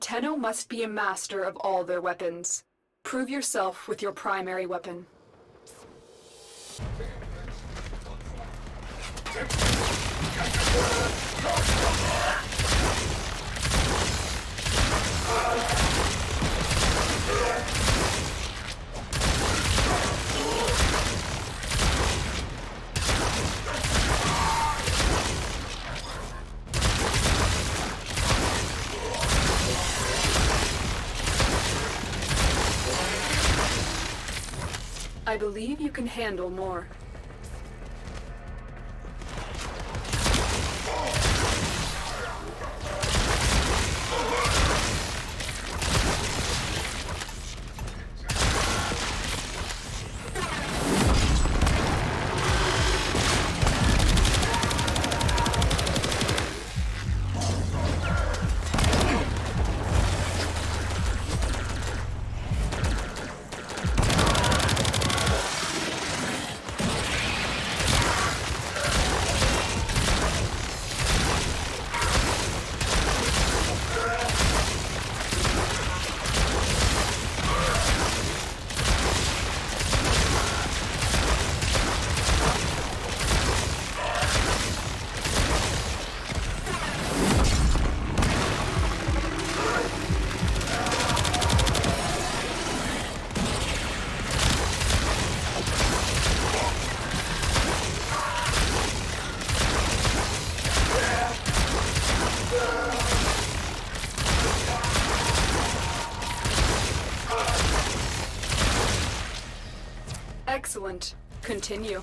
Tenno must be a master of all their weapons. Prove yourself with your primary weapon. I believe you can handle more. Excellent. Continue.